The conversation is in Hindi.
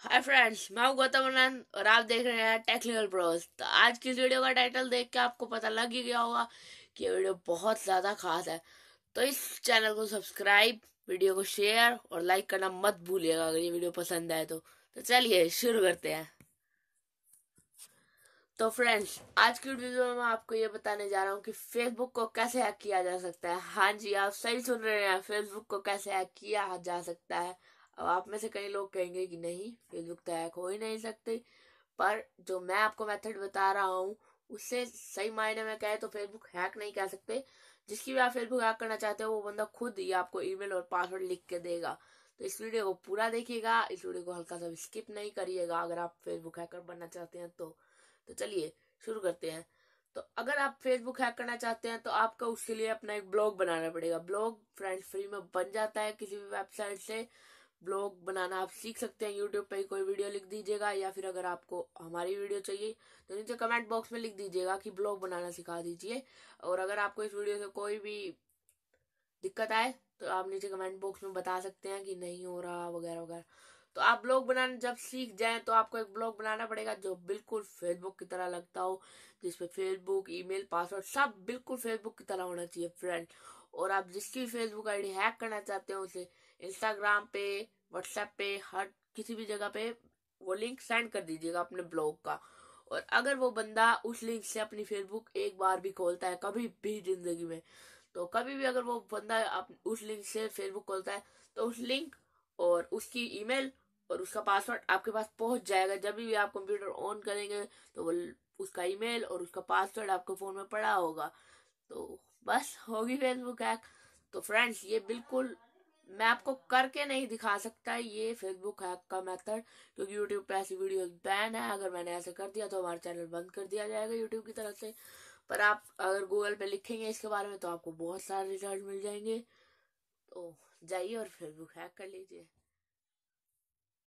हाय फ्रेंड्स, मैं हूँ गौतम आनंद और आप देख रहे हैं टेक्निकल प्रोस तो आज की इस वीडियो का टाइटल देख के आपको पता लग ही गया होगा कि ये वीडियो बहुत ज़्यादा खास है। तो इस चैनल को सब्सक्राइब वीडियो को शेयर और लाइक करना मत भूलिएगा अगर ये वीडियो पसंद आए तो। तो चलिए शुरू करते हैं। तो फ्रेंड्स आज की वीडियो में मैं आपको ये बताने जा रहा हूँ कि फेसबुक को कैसे हैक किया जा सकता है। हाँ जी, आप सही सुन रहे हैं। फेसबुक को कैसे हैक किया जा सकता है? अब आप में से कई लोग कहेंगे कि नहीं फेसबुक तो हैक हो ही नहीं सकते। पर जो मैं आपको मेथड बता रहा हूँ, उससे सही मायने में कहे तो फेसबुक हैक नहीं कह सकते। जिसकी भी आप फेसबुक हैक करना चाहते हो, वो बंदा खुद ही आपको ईमेल और पासवर्ड लिख के देगा। तो इस वीडियो को पूरा देखिएगा, इस वीडियो को हल्का सा स्किप नहीं करिएगा, अगर आप फेसबुक हैकर बनना चाहते हैं तो। तो चलिए, शुरू करते हैं। तो अगर आप फेसबुक हैक करना चाहते हैं तो आपको उसके लिए अपना एक ब्लॉग बनाना पड़ेगा। ब्लॉग फ्रेंड्स फ्री में बन जाता है किसी भी वेबसाइट से। ब्लॉग बनाना आप सीख सकते हैं यूट्यूब पे कोई वीडियो लिख दीजिएगा या फिर अगर आपको हमारी वीडियो चाहिए तो नीचे कमेंट बॉक्स में लिख दीजिएगा कि ब्लॉग बनाना सिखा दीजिए। और अगर आपको इस वीडियो से कोई भी दिक्कत आए तो आप नीचे कमेंट बॉक्स में बता सकते हैं कि नहीं हो रहा वगैरह वगैरह। तो आप ब्लॉग बनाना जब सीख जाएँ तो आपको एक ब्लॉग बनाना पड़ेगा जो बिल्कुल फेसबुक की तरह लगता हो, जिसपे फेसबुक ईमेल पासवर्ड सब बिल्कुल फेसबुक की तरह होना चाहिए फ्रेंड और आप जिसकी भी फेसबुक आईडी हैक करना चाहते हो, उसे इंस्टाग्राम पे व्हाट्सएप पे, हर किसी भी जगह पे वो लिंक सेंड कर दीजिएगा अपने ब्लॉग का। और अगर वो बंदा उस लिंक से अपनी फेसबुक एक बार भी खोलता है, कभी भी ज़िंदगी में तो कभी भी अगर वो बंदा उस लिंक से फेसबुक खोलता है तो उस लिंक और उसकी ईमेल और उसका पासवर्ड आपके पास पहुँच जाएगा। जब भी आप कंप्यूटर ऑन करेंगे तो वो उसका ईमेल और उसका पासवर्ड आपको फ़ोन में पड़ा होगा। तो बस होगी फेसबुक हैक तो फ्रेंड्स ये बिल्कुल मैं आपको करके नहीं दिखा सकता ये फेसबुक हैक का मेथड क्योंकि यूट्यूब पे ऐसी वीडियोस बैन है। अगर मैंने ऐसे कर दिया तो हमारा चैनल बंद कर दिया जाएगा यूट्यूब की तरफ़ से। पर आप अगर गूगल पे लिखेंगे इसके बारे में तो आपको बहुत सारे रिज़ल्ट मिल जाएँगे। तो जाइए और फेसबुक हैक कर लीजिए।